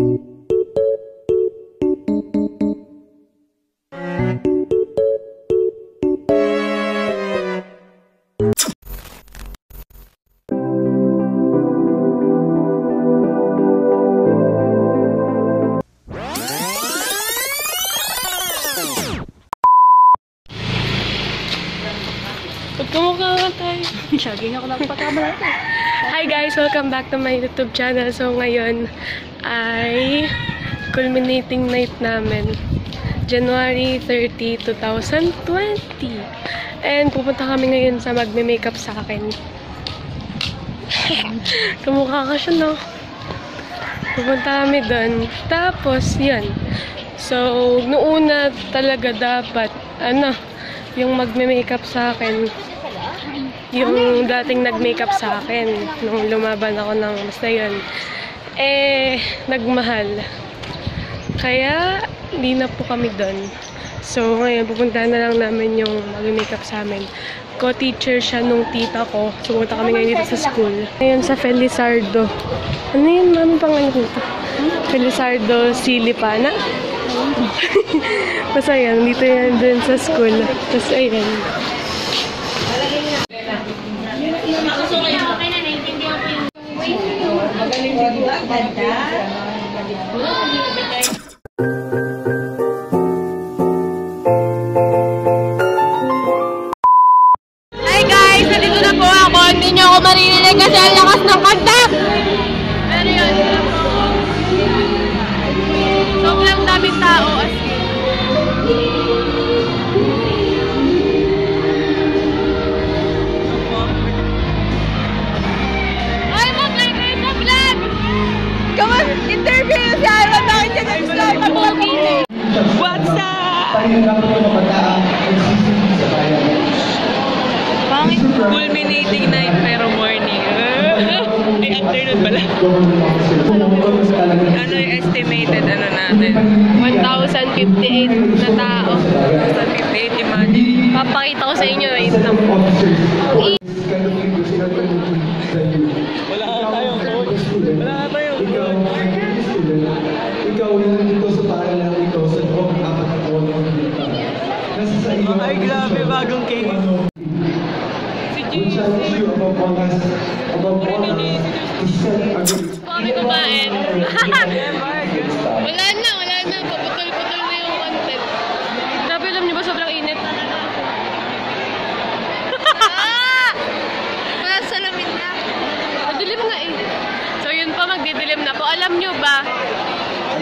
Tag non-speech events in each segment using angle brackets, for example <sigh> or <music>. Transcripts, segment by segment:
Magkamukha nga tayo. Lagi ako nagpakamala ko. Hi guys! Welcome back to my YouTube channel. So ngayon ay culminating night namin. January 30, 2020. And pupunta kami ngayon sa magme-makeup sa akin. <laughs> Kamukha ka siya, no? Pupunta kami doon. Tapos, yan. So, noona talaga dapat, ano, yung magme-makeup sa akin, yung dating nag-makeup sa akin nung lumaban ako ng basta yun, eh, nagmahal. Kaya, hindi na po kami doon. So, ngayon, pupuntahan na lang namin yung mag-makeup sa amin. Co-teacher siya nung tita ko. So, pupunta kami ngayon dito sa school. Ngayon sa Felizardo. Ano yun, mami pangalan ko ito? Felizardo Silipana. <laughs> Basta yan, dito yan dun sa school. Tapos, ayan. Hi guys! Nandito na po ako. Hindi niyo ako maririnig kasi ang lakas ng kanta. Up? Pangit. Culminating night pero morning. <laughs> Ay, afternoon pala. Ano yung estimated ano natin? 1,058 na tao. 158, imagine. Papakita ko sa inyo. Wait lang. Wala ka tayong coach. Wala ka tayong coach. Ikaw yung nandito sa tayo lang ito sa loob ng apat na taon ng kita. Nasa sa iyo. Ay, grabe, bagong case. Si Which challenge you above all else, above all else, to set a good Kami kumain. wala na, wala na. Paputol-putol na yung content. Grabe, alam niyo ba sobrang init? Ah! <laughs> Wala salamin na. Madilim nga eh. So yun pa, magdidilim na po. Alam niyo ba?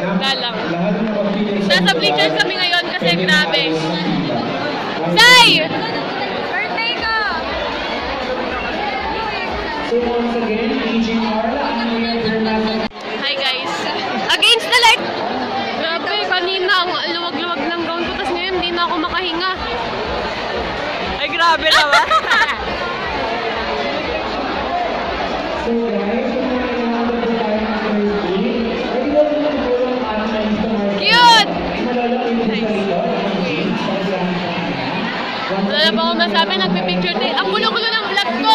Wala lang. Nasa bleachers kami ngayon kasi grabe. Say! Birthday ko! So once again, PG Carla, yan, your last Hi guys. Against the light! Grabe, kanina ang luwag-luwag ng gown ko. Tapos ngayon, hindi na ako makahinga. Ay, grabe naman. Wala pa ako masabi, nagpipicture tayo. Ang gulo-gulo ng vlog ko!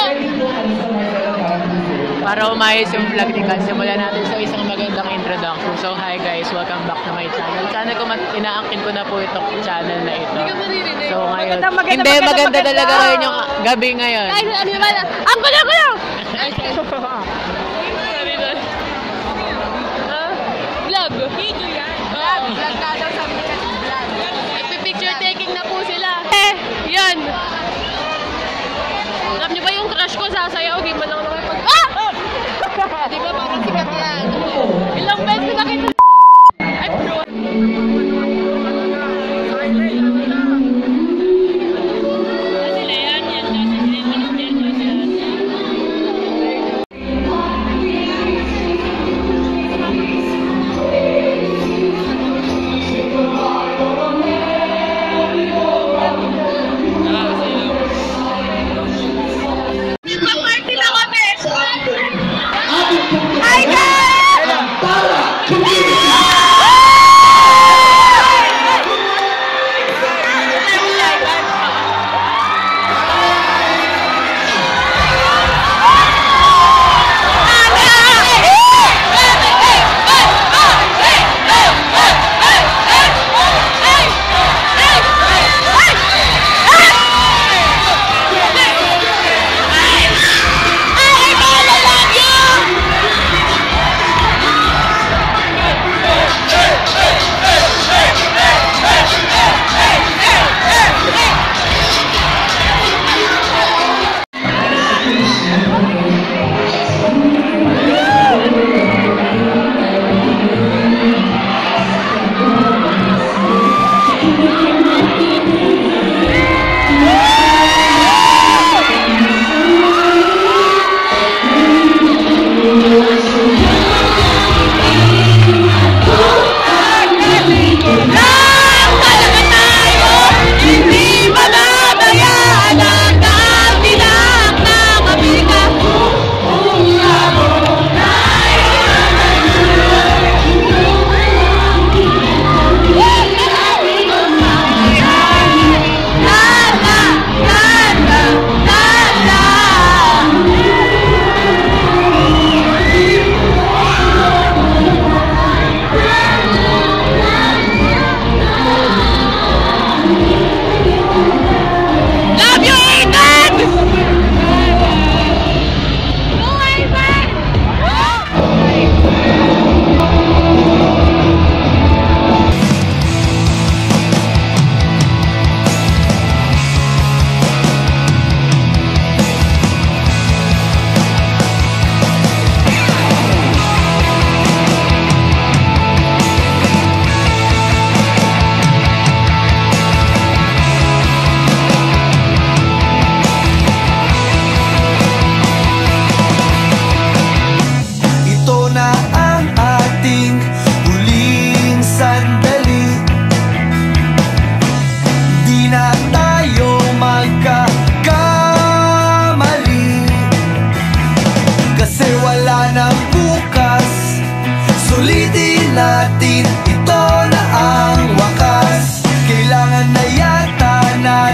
Para umayos yung vlog ni Kat, simulan natin sa isang magandang introduction. So, hi guys, welcome back to my channel. Channel ko, inaangkin ko na po itong channel na ito. Hindi ka maririnig. So, ngayon, Maganda, maganda, hindi, maganda, maganda, maganda. talaga ngayon yung gabi ngayon. Guys, ano ba na? Ang gulo-gulo! <laughs> Ah, vlog. Video yan. Vlog. Vlog saya oh Ogi menurut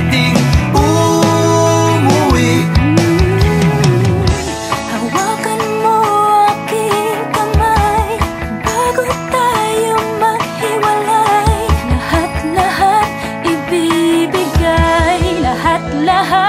ating umuwi Hawakan mo aking kamay Bago tayo maghiwalay. Lahat-lahat ibibigay Lahat-lahat